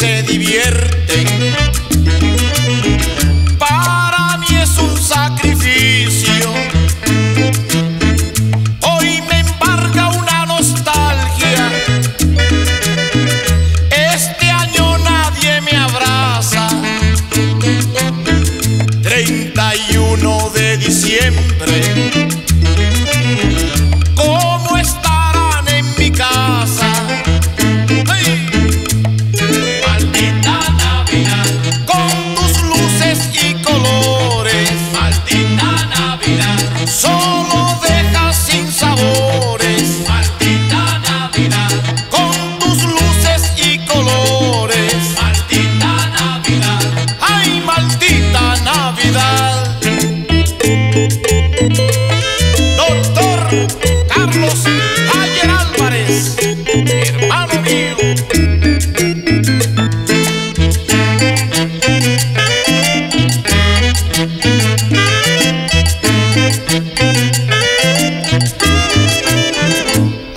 se divierten. Para mí es un sacrificio. Hoy me embarga una nostalgia. Este año nadie me abraza. 31 de diciembre.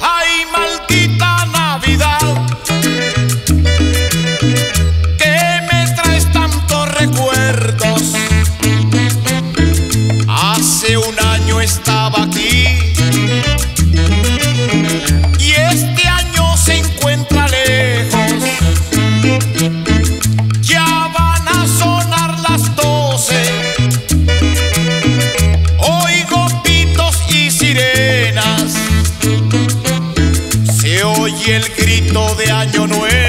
Ay, maldita Navidad, que me traes tantos recuerdos. Hace un año estaba aquí. y el grito de Año Nuevo.